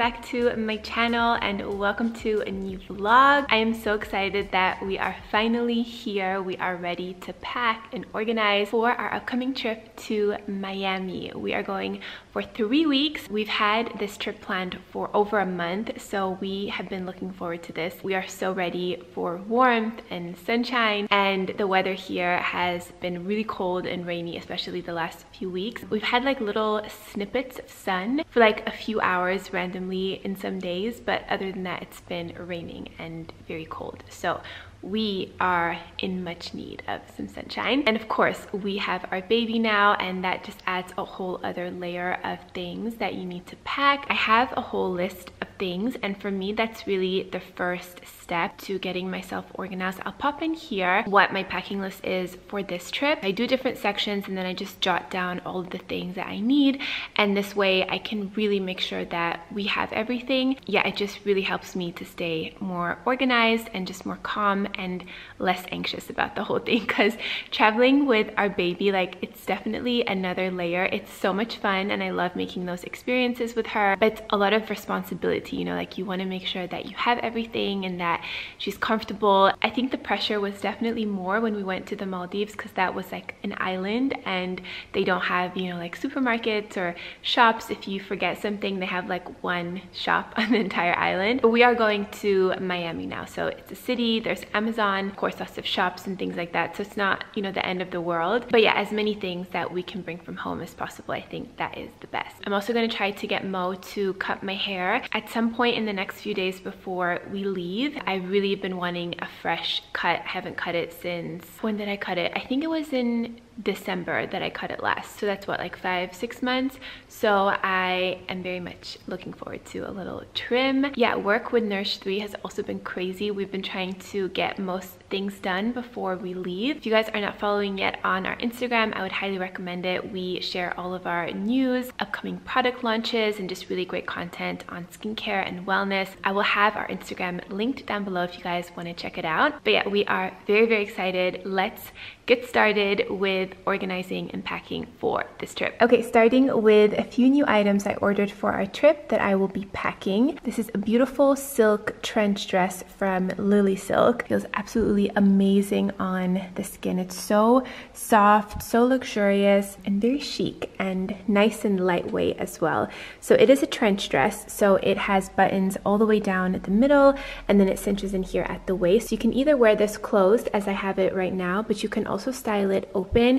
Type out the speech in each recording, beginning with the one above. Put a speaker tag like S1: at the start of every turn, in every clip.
S1: back to my channel and welcome to a new vlog. I am so excited that we are finally here. We are ready to pack and organize for our upcoming trip to Miami. We are going for three weeks. We've had this trip planned for over a month, so we have been looking forward to this. We are so ready for warmth and sunshine, and the weather here has been really cold and rainy, especially the last few weeks. We've had like little snippets of sun for like a few hours randomly in some days, but other than that, it's been raining and very cold. So we are in much need of some sunshine. And of course, we have our baby now, and that just adds a whole other layer of things that you need to pack. I have a whole list of things, and for me, that's really the first step to getting myself organized. I'll pop in here what my packing list is for this trip. I do different sections, and then I just jot down all of the things that I need, and this way I can really make sure that we have everything. Yeah, it just really helps me to stay more organized and just more calm and less anxious about the whole thing because traveling with our baby, like it's definitely another layer. It's so much fun and I love making those experiences with her, but a lot of responsibility, you know, like you wanna make sure that you have everything and that she's comfortable. I think the pressure was definitely more when we went to the Maldives because that was like an island and they don't have, you know, like supermarkets or shops. If you forget something, they have like one shop on the entire island. But we are going to Miami now. So it's a city, there's Amazon, of course, lots of shops and things like that. So it's not, you know, the end of the world. But yeah, as many things that we can bring from home as possible, I think that is the best. I'm also gonna try to get Mo to cut my hair at some point in the next few days before we leave. I've really been wanting a fresh cut. I haven't cut it since, when did I cut it? I think it was in December that I cut it last. So that's what, like five, six months. So I am very much looking forward to a little trim. Yeah, work with Nourished 3 has also been crazy. We've been trying to get most things done before we leave. If you guys are not following yet on our Instagram, I would highly recommend it. We share all of our news, upcoming product launches, and just really great content on skincare and wellness. I will have our Instagram linked down below if you guys want to check it out. But yeah, we are very, very excited. Let's get started with organizing and packing for this trip. Okay, starting with a few new items I ordered for our trip that I will be packing. This is a beautiful silk trench dress from Lily Silk. Feels absolutely amazing on the skin. It's so soft, so luxurious, and very chic and nice and lightweight as well. So it is a trench dress, so it has buttons all the way down at the middle, and then it cinches in here at the waist. You can either wear this closed as I have it right now, but you can also style it open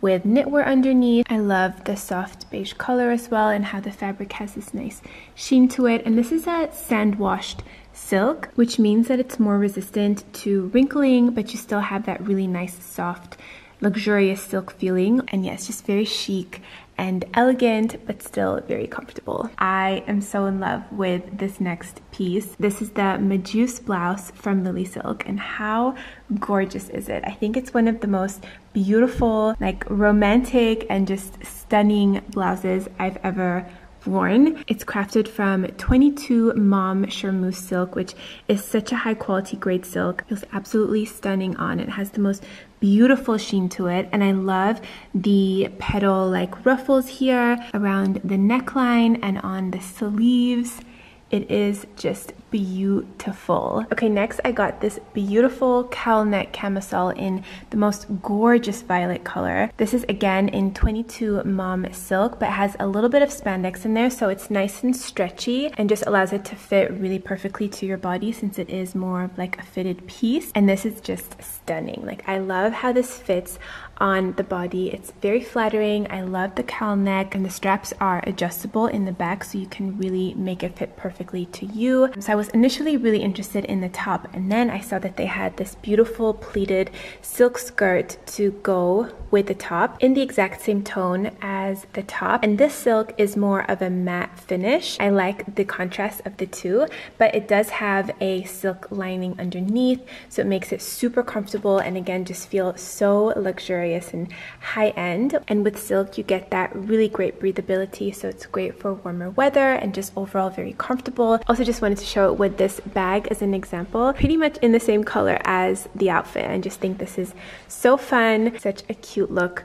S1: with knitwear underneath. I love the soft beige color as well and how the fabric has this nice sheen to it. And this is a sand washed silk, which means that it's more resistant to wrinkling, but you still have that really nice soft luxurious silk feeling and yes just very chic and elegant, but still very comfortable. I am so in love with this next piece. This is the Medusa blouse from Lily Silk, and how gorgeous is it? I think it's one of the most beautiful, like romantic and just stunning blouses I've ever worn. It's crafted from 22 Momme Charmeuse silk, which is such a high quality grade silk. It feels absolutely stunning on. It has the most beautiful sheen to it and I love the petal like ruffles here around the neckline and on the sleeves it is just beautiful. Okay, next I got this beautiful cowl neck camisole in the most gorgeous violet color. This is again in 22 Momme Silk, but has a little bit of spandex in there, so it's nice and stretchy and just allows it to fit really perfectly to your body since it is more of like a fitted piece. And this is just stunning. Like I love how this fits on the body. It's very flattering. I love the cowl neck and the straps are adjustable in the back so you can really make it fit perfectly to you. So I was initially really interested in the top and then I saw that they had this beautiful pleated silk skirt to go with the top in the exact same tone as the top. And this silk is more of a matte finish. I like the contrast of the two, but it does have a silk lining underneath so it makes it super comfortable and again just feel so luxurious and high end. And with silk, you get that really great breathability. So it's great for warmer weather and just overall very comfortable. Also just wanted to show it with this bag as an example. Pretty much in the same color as the outfit. I just think this is so fun, such a cute look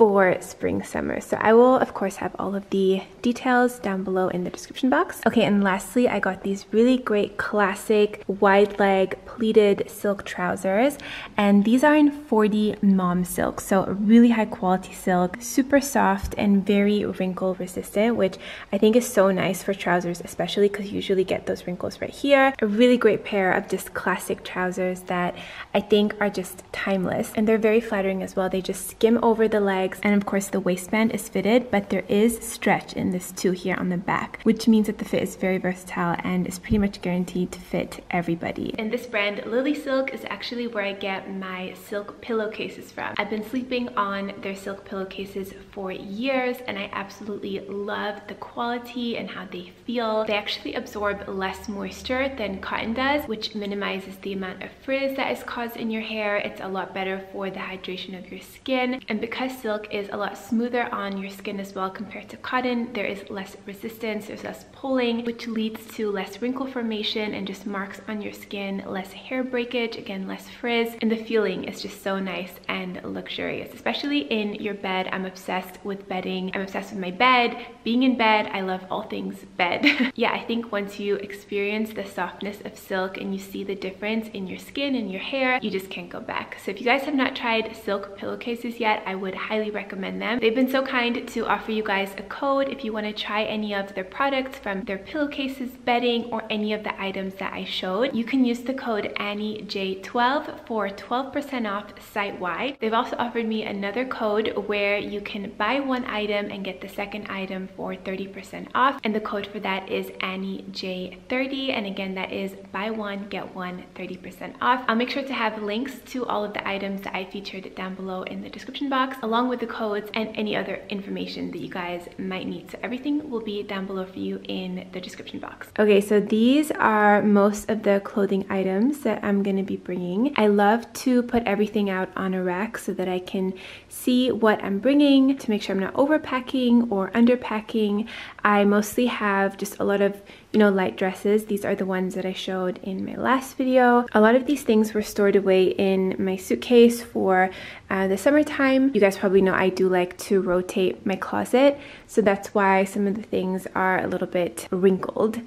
S1: for spring summer. So I will of course have all of the details down below in the description box. Okay, and lastly, I got these really great classic wide leg pleated silk trousers. And these are in 40 momme silk. So really high quality silk, super soft and very wrinkle resistant, which I think is so nice for trousers, especially because you usually get those wrinkles right here. A really great pair of just classic trousers that I think are just timeless. And they're very flattering as well. They just skim over the legs. And of course the waistband is fitted, but there is stretch in this too here on the back, which means that the fit is very versatile and is pretty much guaranteed to fit everybody. And this brand, Lily Silk, is actually where I get my silk pillowcases from. I've been sleeping on their silk pillowcases for years and I absolutely love the quality and how they feel. They actually absorb less moisture than cotton does, which minimizes the amount of frizz that is caused in your hair. It's a lot better for the hydration of your skin. And because silk is a lot smoother on your skin as well compared to cotton, there is less resistance, there's less pulling, which leads to less wrinkle formation and just marks on your skin, less hair breakage, again, less frizz. And the feeling is just so nice and luxurious, especially in your bed. I'm obsessed with bedding. I'm obsessed with my bed, being in bed. I love all things bed. yeah, I think once you experience the softness of silk and you see the difference in your skin and your hair, you just can't go back. So if you guys have not tried silk pillowcases yet, I would highly recommend them. They've been so kind to offer you guys a code if you want to try any of their products from their pillowcases, bedding, or any of the items that I showed. You can use the code AnnieJ12 for 12% off site-wide. They've also offered me another code where you can buy one item and get the second item for 30% off. And the code for that is AnnieJ30. And again, that is buy one, get one, 30% off. I'll make sure to have links to all of the items that I featured down below in the description box, along with the codes and any other information that you guys might need. So everything will be down below for you in the description box. Okay, so these are most of the clothing items that I'm gonna be bringing. I love to put everything out on a rack so that I can see what I'm bringing to make sure I'm not overpacking or underpacking. I mostly have just a lot of you know, light dresses. These are the ones that I showed in my last video. A lot of these things were stored away in my suitcase for uh, the summertime. You guys probably know I do like to rotate my closet, so that's why some of the things are a little bit wrinkled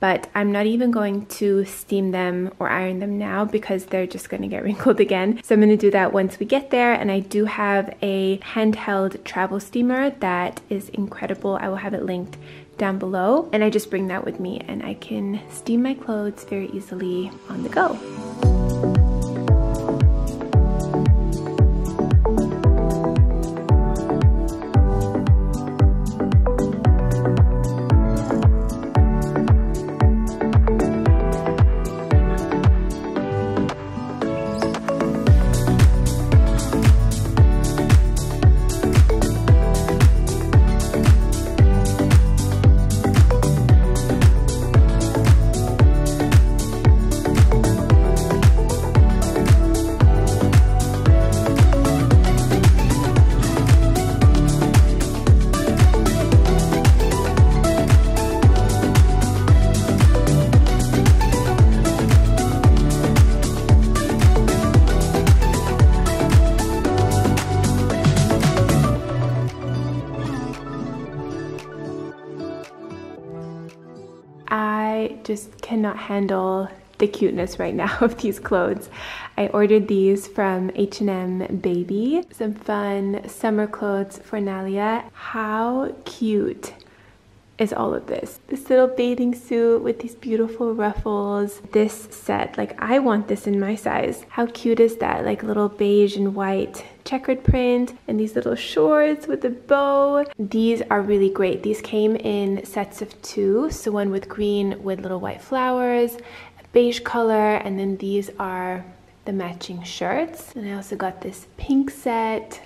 S1: but I'm not even going to steam them or iron them now because they're just going to get wrinkled again. So I'm going to do that once we get there and I do have a handheld travel steamer that is incredible. I will have it linked down below and I just bring that with me and I can steam my clothes very easily on the go. Just cannot handle the cuteness right now of these clothes. I ordered these from H&M Baby. Some fun summer clothes for Nalia. How cute is all of this. This little bathing suit with these beautiful ruffles. This set, like I want this in my size. How cute is that? Like little beige and white checkered print and these little shorts with a bow. These are really great. These came in sets of two. So one with green with little white flowers, beige color, and then these are the matching shirts. And I also got this pink set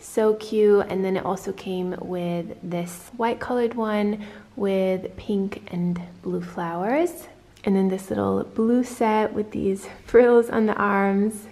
S1: so cute and then it also came with this white colored one with pink and blue flowers and then this little blue set with these frills on the arms.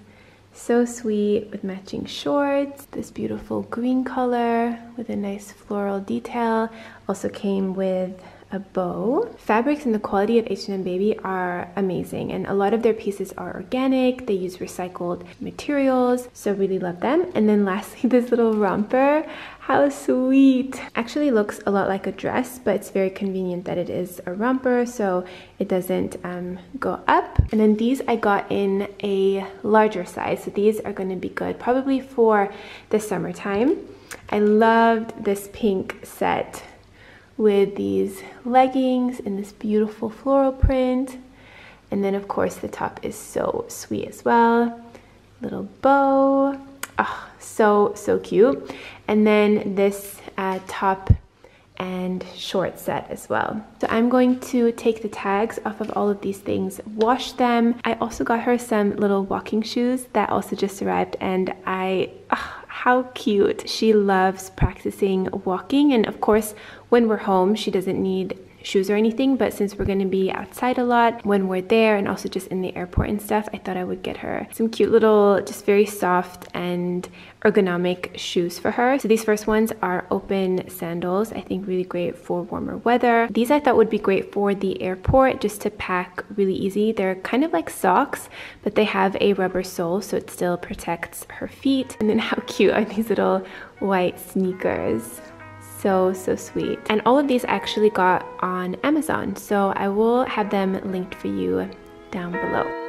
S1: So sweet with matching shorts this beautiful green color with a nice floral detail. Also came with a bow. Fabrics and the quality of H&M Baby are amazing and a lot of their pieces are organic. They use recycled materials, so really love them. And then lastly, this little romper. How sweet! Actually looks a lot like a dress, but it's very convenient that it is a romper so it doesn't um, go up. And then these I got in a larger size, so these are going to be good probably for the summertime. I loved this pink set with these leggings in this beautiful floral print. And then of course the top is so sweet as well. Little bow. Oh, so, so cute. And then this uh, top and short set as well. So I'm going to take the tags off of all of these things, wash them. I also got her some little walking shoes that also just arrived and I, oh, how cute. She loves practicing walking and of course when we're home she doesn't need shoes or anything, but since we're gonna be outside a lot when we're there and also just in the airport and stuff, I thought I would get her some cute little, just very soft and ergonomic shoes for her. So these first ones are open sandals, I think really great for warmer weather. These I thought would be great for the airport just to pack really easy. They're kind of like socks, but they have a rubber sole so it still protects her feet. And then how cute are these little white sneakers? So so sweet. And all of these I actually got on Amazon so I will have them linked for you down below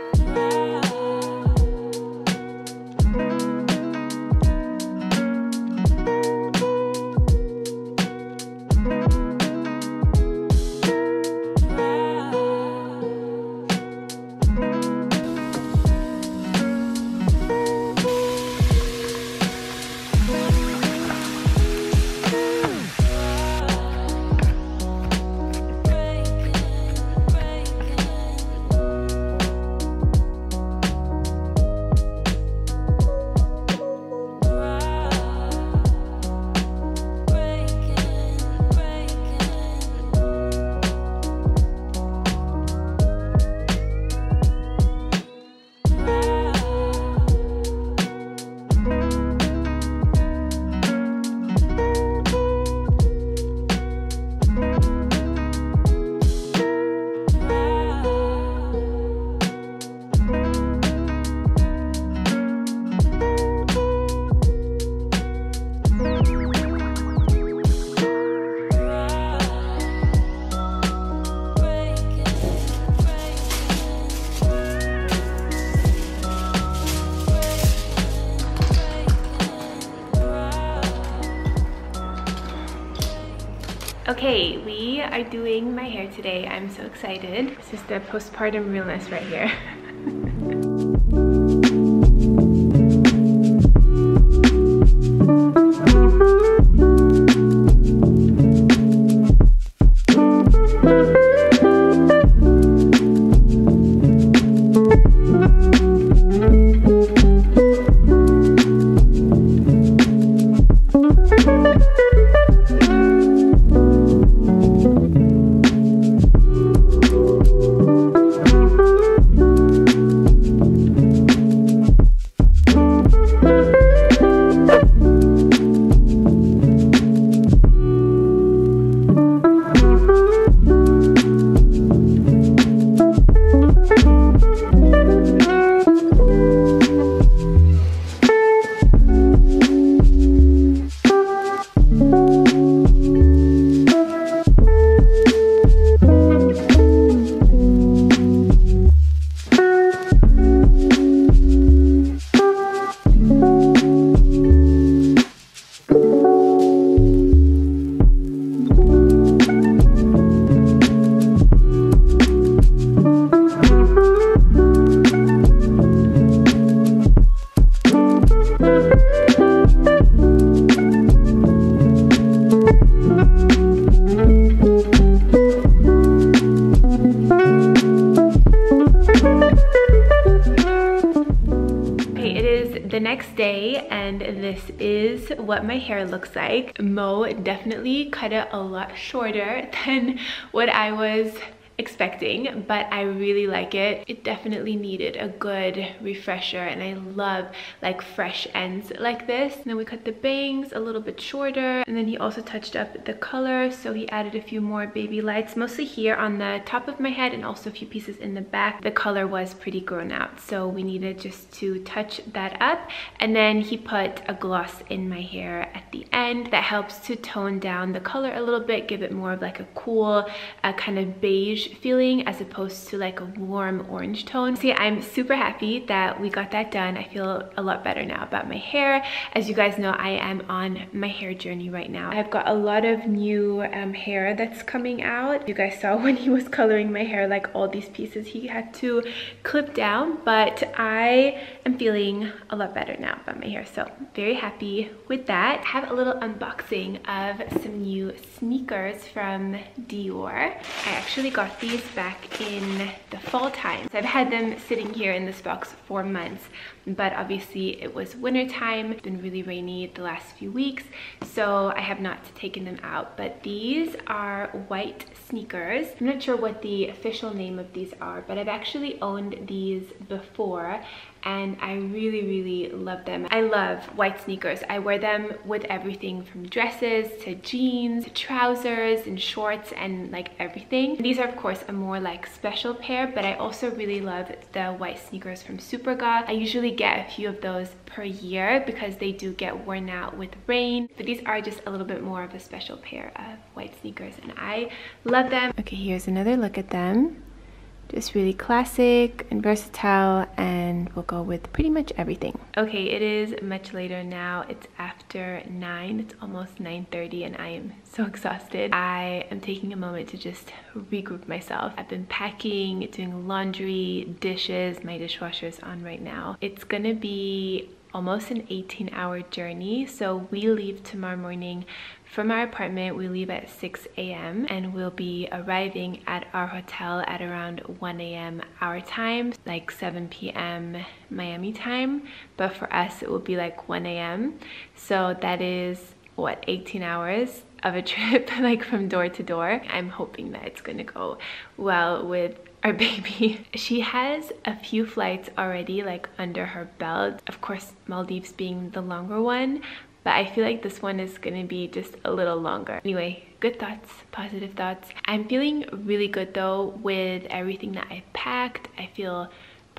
S1: are doing my hair today. I'm so excited. This is the postpartum realness right here. what my hair looks like. Mo definitely cut it a lot shorter than what I was expecting, but I really like it. It definitely needed a good refresher and I love like fresh ends like this. And then we cut the bangs a little bit shorter and then he also touched up the color. So he added a few more baby lights, mostly here on the top of my head and also a few pieces in the back. The color was pretty grown out. So we needed just to touch that up. And then he put a gloss in my hair at the end that helps to tone down the color a little bit, give it more of like a cool uh, kind of beige feeling as opposed to like a warm orange tone. See, I'm super happy that we got that done. I feel a lot better now about my hair. As you guys know, I am on my hair journey right now. I've got a lot of new um, hair that's coming out. You guys saw when he was coloring my hair, like all these pieces he had to clip down, but I am feeling a lot better now about my hair. So very happy with that. I have a little unboxing of some new sneakers from Dior. I actually got these back in the fall time. So I've had them sitting here in this box for months, but obviously it was winter time. It's been really rainy the last few weeks, so I have not taken them out. But these are white sneakers. I'm not sure what the official name of these are, but I've actually owned these before and I really, really love them. I love white sneakers. I wear them with everything from dresses to jeans, to trousers and shorts and like everything. These are of course a more like special pair, but I also really love the white sneakers from Superga. I usually get a few of those per year because they do get worn out with rain. But these are just a little bit more of a special pair of white sneakers and I love them. Okay, here's another look at them just really classic and versatile and we'll go with pretty much everything. Okay, it is much later now. It's after 9. It's almost 9.30 and I am so exhausted. I am taking a moment to just regroup myself. I've been packing, doing laundry, dishes. My dishwasher is on right now. It's gonna be almost an 18 hour journey. So we leave tomorrow morning from our apartment. We leave at 6 a.m. and we'll be arriving at our hotel at around 1 a.m. our time, like 7 p.m. Miami time. But for us, it will be like 1 a.m. So that is what 18 hours of a trip like from door to door i'm hoping that it's gonna go well with our baby. She has a few flights already like under her belt. Of course, Maldives being the longer one, but I feel like this one is gonna be just a little longer. Anyway, good thoughts, positive thoughts. I'm feeling really good though with everything that I packed. I feel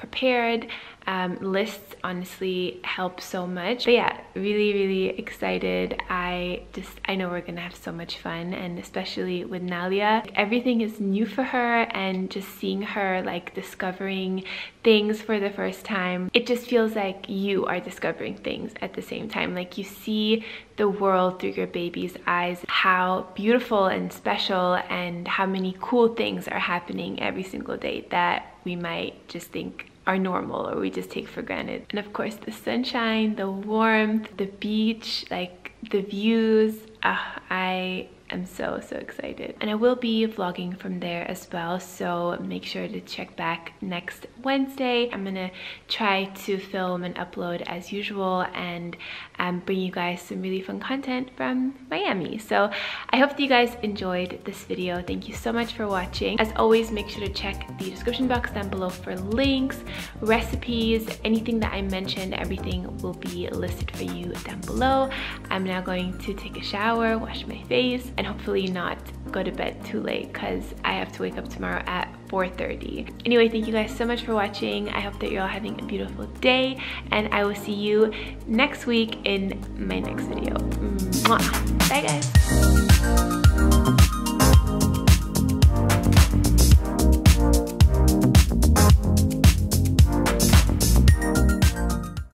S1: prepared. Um, lists honestly help so much. But yeah, really, really excited. I just, I know we're gonna have so much fun and especially with Nalia. Everything is new for her and just seeing her like discovering things for the first time, it just feels like you are discovering things at the same time. Like you see the world through your baby's eyes, how beautiful and special and how many cool things are happening every single day that we might just think are normal or we just take for granted. And of course the sunshine, the warmth, the beach, like the views, uh, I am so, so excited. And I will be vlogging from there as well, so make sure to check back next Wednesday. I'm gonna try to film and upload as usual and um, bring you guys some really fun content from Miami. So I hope that you guys enjoyed this video. Thank you so much for watching. As always, make sure to check the description box down below for links, recipes, anything that I mentioned, everything will be listed for you down below. I'm now going to take a shower, wash my face, and hopefully not go to bed too late because I have to wake up tomorrow at 4.30. Anyway, thank you guys so much for watching. I hope that you're all having a beautiful day and I will see you next week in my next video. Mwah. Bye guys.